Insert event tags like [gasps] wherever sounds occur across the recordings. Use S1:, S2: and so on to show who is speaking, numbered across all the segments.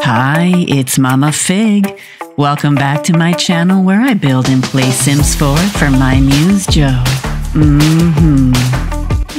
S1: Hi, it's Mama Fig. Welcome back to my channel where I build and play Sims 4 for my muse Joe. Mm-hmm.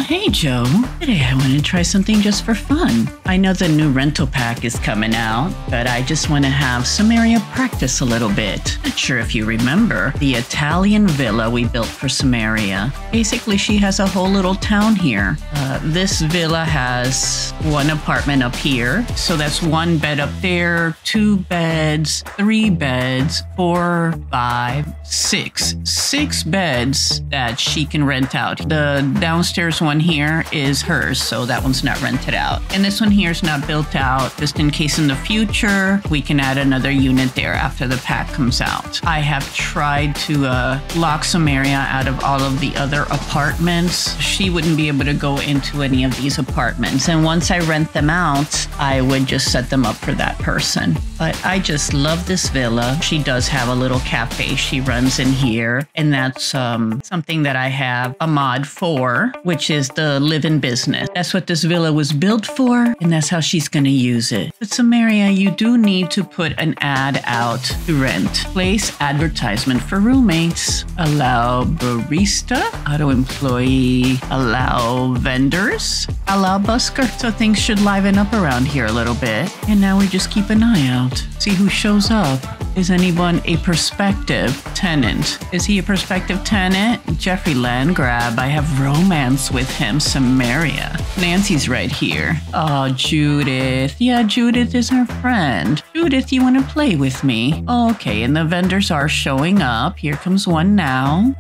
S1: Hey Joe, today I want to try something just for fun. I know the new rental pack is coming out, but I just want to have Simaria practice a little bit. Not sure if you remember the Italian villa we built for Simaria. Basically, she has a whole little town here. Uh, this villa has one apartment up here, so that's one bed up there, two beds, three beds, four, five, six. Six beds that she can rent out. The downstairs one here is hers, so that one's not rented out. And this one here is not built out, just in case in the future we can add another unit there after the pack comes out. I have tried to uh, lock Simaria out of all of the other apartments. She wouldn't be able to go into any of these apartments. And once I rent them out, I would just set them up for that person. But I just love this villa. She does have a little cafe she runs in here, and that's um, something that I have a mod for, which is the live in business. That's what this villa was built for, and that's how she's going to use it. But Simaria, you do need to put an ad out to rent. Place advertisement for roommates. Allow barista, auto employee, allow vendors, allow busker. So things should liven up around here a little bit. And now we just keep an eye out. See who shows up. Is anyone a prospective tenant? Is he a prospective tenant? Geoffrey Landgraab. I have romance with him. Simaria. Nancy's right here. Oh, Judith. Yeah, Judith is her friend. Judith, you want to play with me? Okay, and the vendors are showing up. Here comes one now.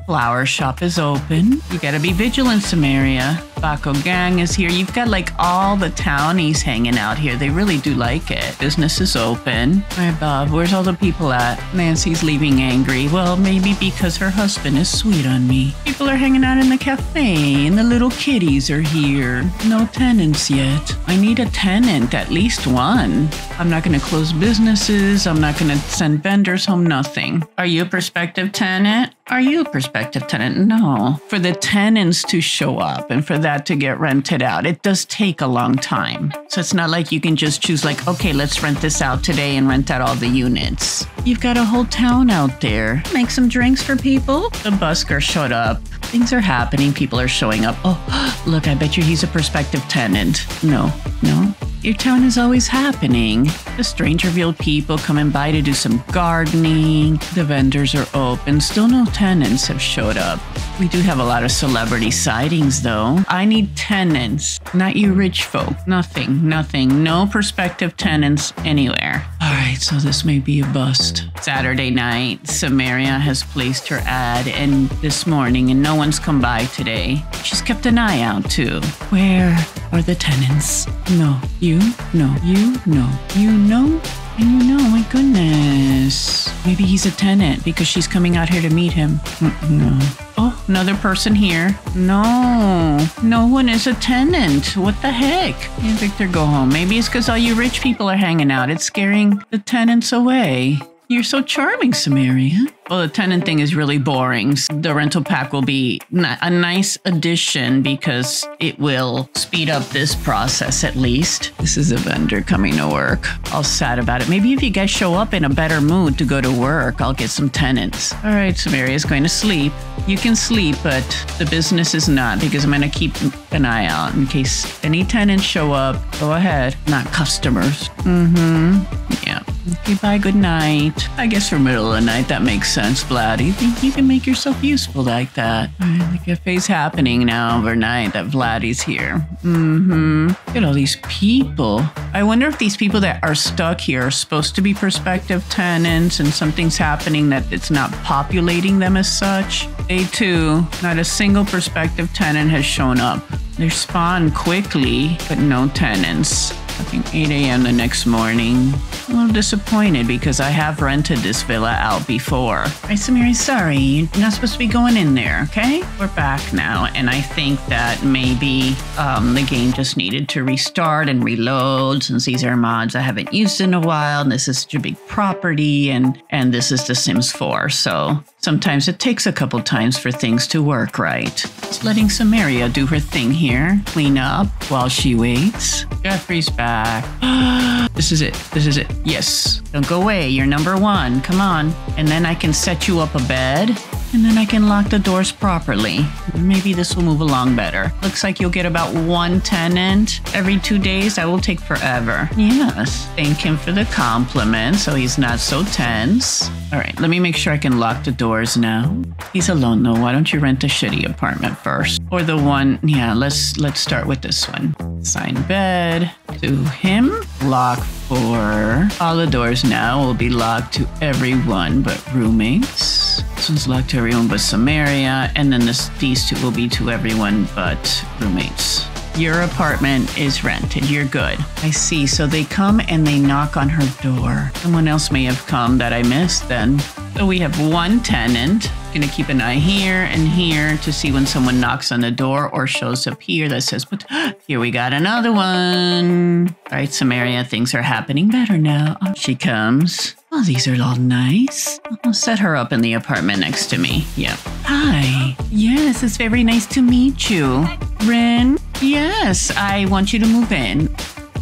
S1: Flower shop is open. You gotta be vigilant, Simaria. Baco Gang is here. You've got like all the townies hanging out here. They really do like it. Business is open. All right, Bob, where's all the people at? Nancy's leaving angry. Well, maybe because her husband is sweet on me. People are hanging out in the cafe, and the little kitties are here. No tenants yet. I need a tenant, at least one. I'm not gonna close businesses. I'm not gonna send vendors home, nothing. Are you a prospective tenant? Are you a prospective tenant? No. For the tenants to show up and for that to get rented out, it does take a long time. So it's not like you can just choose, like, okay, let's rent this out today and rent out all the units. You've got a whole town out there. Make some drinks for people. The busker showed up. Things are happening. People are showing up. Oh, [gasps] look, I bet you he's a prospective tenant. No, no. Your town is always happening. The strange revealed people coming by to do some gardening. The vendors are open. Still no tenants have showed up. We do have a lot of celebrity sightings though. I need tenants, not you rich folk. Nothing, nothing. No prospective tenants anywhere. All right, so this may be a bust. Saturday night, Simaria has placed her ad in this morning and no one's come by today. She's kept an eye out too. Where are the tenants? No. You? No. You? No. You know? And you know, my goodness. Maybe he's a tenant because she's coming out here to meet him. No. Oh, another person here. No, no one is a tenant. What the heck? Yeah, Victor, go home. Maybe it's because all you rich people are hanging out. It's scaring the tenants away. You're so charming, Simaria. Well, the tenant thing is really boring. The rental pack will be a nice addition because it will speed up this process at least. This is a vendor coming to work. All sad about it. Maybe if you guys show up in a better mood to go to work, I'll get some tenants. All right, Simaria's going to sleep. You can sleep, but the business is not because I'm going to keep an eye out in case any tenants show up. Go ahead, not customers. Mm hmm. Yeah. Okay, bye, good night. I guess for middle of the night, that makes sense, Vlad. You think you can make yourself useful like that? The cafe's happening now overnight that Vladdy's here. Mm-hmm. Look at all these people. I wonder if these people that are stuck here are supposed to be prospective tenants and something's happening that it's not populating them as such. A2, not a single prospective tenant has shown up. They spawn quickly, but no tenants. I think 8 a.m. the next morning. A little disappointed because I have rented this villa out before. Right, Samiri, sorry, you're not supposed to be going in there, okay? We're back now, and I think that maybe um, the game just needed to restart and reload since these are mods I haven't used in a while, and this is such a big property, and and this is The Sims 4, so Sometimes it takes a couple times for things to work right. Just letting Simaria do her thing here, clean up while she waits. Jeffrey's back. [gasps] this is it. This is it. Yes. Don't go away. You're number one. Come on. And then I can set you up a bed and then I can lock the doors properly. Maybe this will move along better. Looks like you'll get about one tenant every two days. That will take forever. Yes. Thank him for the compliment so he's not so tense. All right, let me make sure I can lock the doors now. He's alone though. Why don't you rent a shitty apartment first? Or the one, yeah, let's let's start with this one. Sign bed to him. Lock for all the doors now will be locked to everyone but roommates. This one's locked to everyone but Simaria, and then this these two will be to everyone but roommates. Your apartment is rented. You're good. I see. So they come and they knock on her door. Someone else may have come that I missed then. So we have one tenant. Gonna keep an eye here and here to see when someone knocks on the door or shows up here that says, but here we got another one. All right, Simaria, things are happening better now. She comes. Oh, these are all nice. I'll set her up in the apartment next to me. Yep. Hi. Yes, it's very nice to meet you. Rin? Yes, I want you to move in.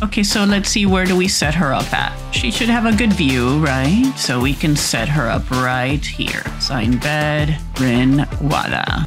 S1: Okay, so let's see where do we set her up at? She should have a good view, right? So we can set her up right here. Sign bed, Rin Wada.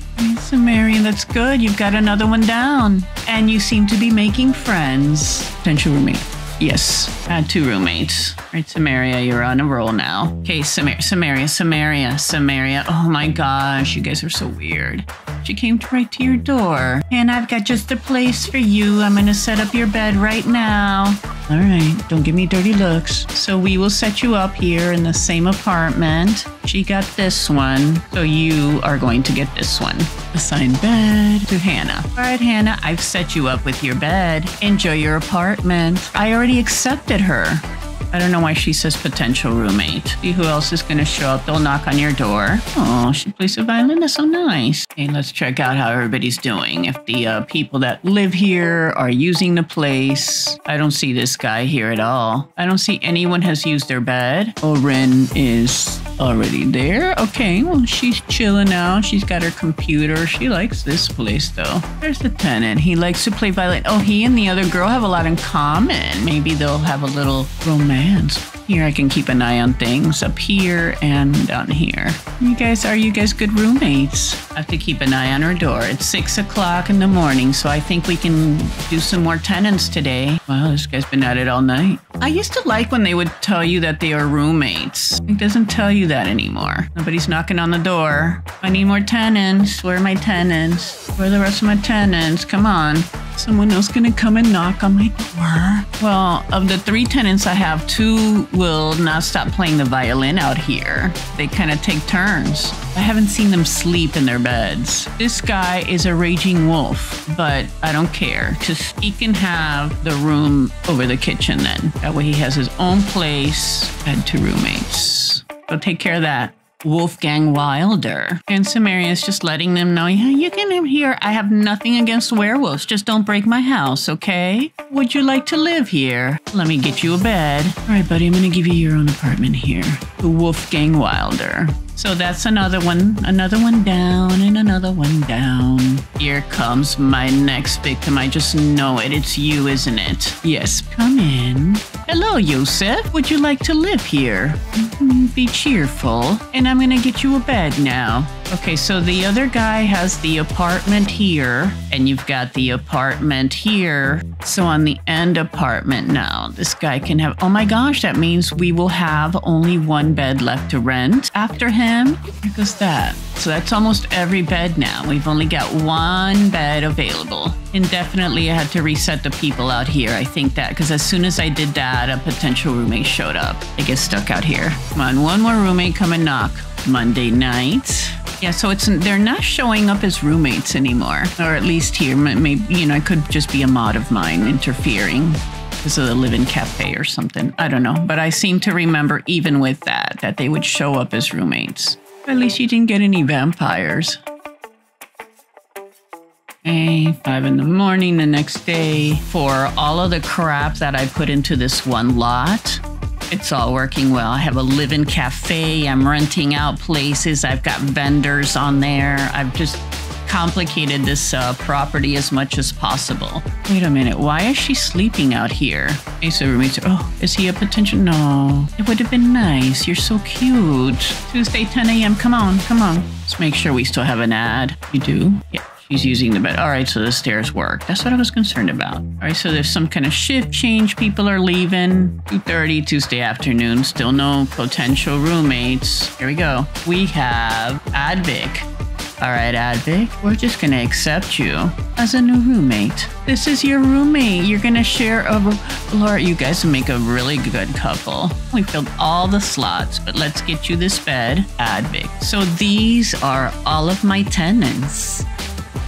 S1: A Marion, that's good. You've got another one down. And you seem to be making friends. Potential roommate. Yes, had two roommates. Right, Simaria, you're on a roll now. Okay, Samar- Simaria, Simaria, Simaria. Oh my gosh, you guys are so weird. She came right to your door. And I've got just a place for you. I'm gonna set up your bed right now. All right, don't give me dirty looks. So we will set you up here in the same apartment. She got this one, so you are going to get this one. Assign bed to Hannah. All right, Hannah, I've set you up with your bed. Enjoy your apartment. I already accepted her. I don't know why she says potential roommate. See who else is going to show up. They'll knock on your door. Oh, she plays the violin. That's so nice. Okay, let's check out how everybody's doing. If the uh, people that live here are using the place. I don't see this guy here at all. I don't see anyone has used their bed. Oren is already there. Okay, well, she's chilling out. She's got her computer. She likes this place, though. There's the tenant. He likes to play violin. Oh, he and the other girl have a lot in common. Maybe they'll have a little romance. Here I can keep an eye on things up here and down here. You guys, are you guys good roommates? I have to keep an eye on our door. It's six o'clock in the morning, so I think we can do some more tenants today. Wow, this guy's been at it all night. I used to like when they would tell you that they are roommates. It doesn't tell you that anymore. Nobody's knocking on the door. I need more tenants. Where are my tenants? Where are the rest of my tenants? Come on. Someone else gonna come and knock on my door? Well, of the three tenants I have, two will not stop playing the violin out here. They kind of take turns. I haven't seen them sleep in their beds. This guy is a raging wolf, but I don't care. Just he can have the room over the kitchen then. That way he has his own place and two roommates. So take care of that. Wolfgang Wilder. And Simaria is just letting them know, yeah, you can here. I have nothing against werewolves. Just don't break my house, okay? Would you like to live here? Let me get you a bed. All right, buddy, I'm gonna give you your own apartment here. The Wolfgang Wilder. So that's another one, another one down, and another one down. Here comes my next victim. I just know it. It's you, isn't it? Yes, come in. Hello, Yosef. Would you like to live here? Mm, Be cheerful. And I'm gonna get you a bed now. Okay, so the other guy has the apartment here, and you've got the apartment here. So on the end apartment now, this guy can have. Oh my gosh, that means we will have only one bed left to rent after him. Here goes that. So that's almost every bed now. We've only got one bed available. Indefinitely, I had to reset the people out here. I think that because as soon as I did that, a potential roommate showed up. I get stuck out here. Come on, one more roommate come and knock. Monday night. Yeah, so it's they're not showing up as roommates anymore, or at least here. Maybe you know, it could just be a mod of mine interfering because of the live-in cafe or something. I don't know, but I seem to remember even with that that they would show up as roommates. At least you didn't get any vampires. Okay, five in the morning the next day for all of the crap that I put into this one lot. It's all working well. I have a live in cafe. I'm renting out places. I've got vendors on there. I've just complicated this uh, property as much as possible. Wait a minute, why is she sleeping out here? Asa roommates, oh, is he a potential? No, it would have been nice. You're so cute. Tuesday, 10 a.m. Come on, come on. Let's make sure we still have an ad. You do? Yeah. She's using the bed. All right, so the stairs work. That's what I was concerned about. All right, so there's some kind of shift change. People are leaving. 2.30 Tuesday afternoon. Still no potential roommates. Here we go. We have Advic. All right, Advic, we're just gonna accept you as a new roommate. This is your roommate. You're gonna share a Laura. You guys make a really good couple. We filled all the slots, but let's get you this bed, Advic. So these are all of my tenants.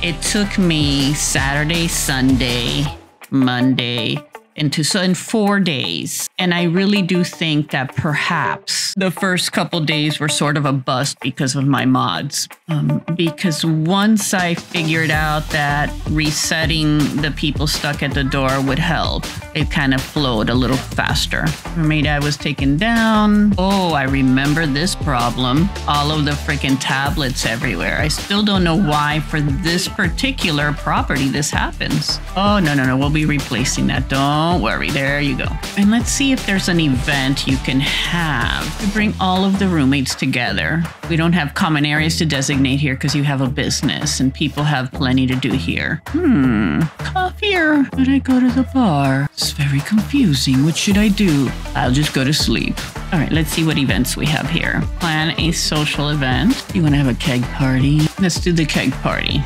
S1: It took me Saturday, Sunday, Monday, into so in four days. And I really do think that perhaps the first couple days were sort of a bust because of my mods. Um, because once I figured out that resetting the people stuck at the door would help, it kind of flowed a little faster. Roommate I was taken down. Oh, I remember this problem. All of the freaking tablets everywhere. I still don't know why for this particular property this happens. Oh, no, no, no. We'll be replacing that. Don't worry. There you go. And let's see if there's an event you can have to bring all of the roommates together. We don't have common areas to designate here because you have a business and people have plenty to do here. Hmm. Coffee or should I go to the bar? It's very confusing. What should I do? I'll just go to sleep. All right, let's see what events we have here. Plan a social event. You want to have a keg party? Let's do the keg party.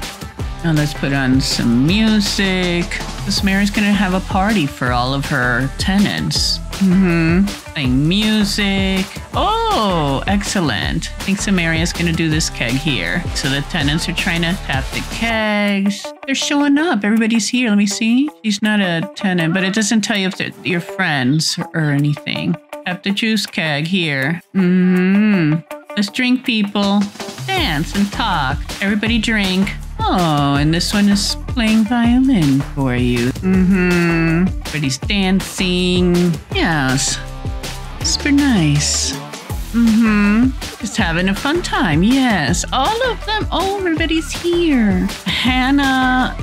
S1: Now let's put on some music. This Mary's gonna have a party for all of her tenants. Mm-hmm. Playing music. Oh, excellent. I think Simaria's gonna do this keg here. So the tenants are trying to tap the kegs. They're showing up. Everybody's here. Let me see. She's not a tenant, but it doesn't tell you if they're your friends or anything. Tap the juice keg here. Mm-hmm. Let's drink, people. Dance and talk. Everybody drink. Oh, and this one is playing violin for you. Mm-hmm. Everybody's dancing. Yes. Super nice. Mm-hmm. Just having a fun time. Yes. All of them. Oh, everybody's here. Hannah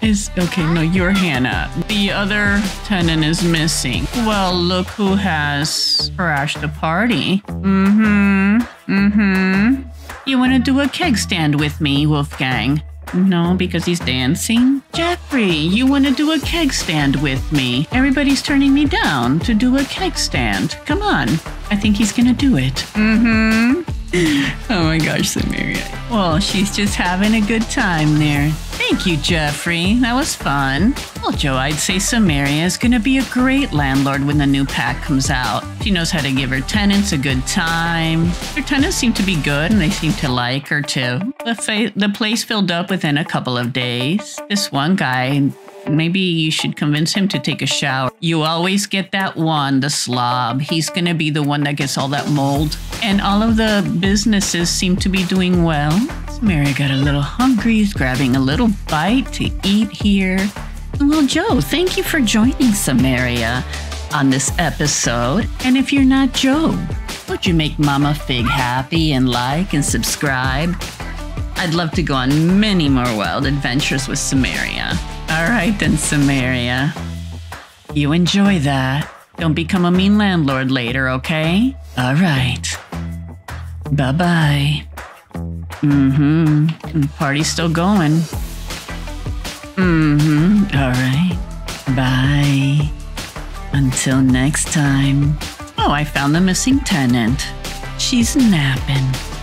S1: is okay. No, you're Hannah. The other tenant is missing. Well, look who has crashed the party. Mm-hmm. Mm-hmm. You want to do a keg stand with me, Wolfgang? No, because he's dancing. Jeffrey, you want to do a keg stand with me? Everybody's turning me down to do a keg stand. Come on. I think he's gonna do it. Mm-hmm. [laughs] oh my gosh, Simaria. Well, she's just having a good time there. Thank you, Jeffrey. That was fun. Well, Joe, I'd say Simaria is going to be a great landlord when the new pack comes out. She knows how to give her tenants a good time. Her tenants seem to be good and they seem to like her too. The, fa- the place filled up within a couple of days. This one guy Maybe you should convince him to take a shower. You always get that one, the slob. He's going to be the one that gets all that mold. And all of the businesses seem to be doing well. Mary got a little hungry, He's grabbing a little bite to eat here. Well, Joe, thank you for joining Simaria on this episode. And if you're not Joe, would you make Mama Fig happy and like and subscribe? I'd love to go on many more wild adventures with Simaria. All right, then, Simaria. You enjoy that. Don't become a mean landlord later, okay? All right. Bye bye. Mm hmm. Party's still going. Mm hmm. All right. Bye. Until next time. Oh, I found the missing tenant. She's napping.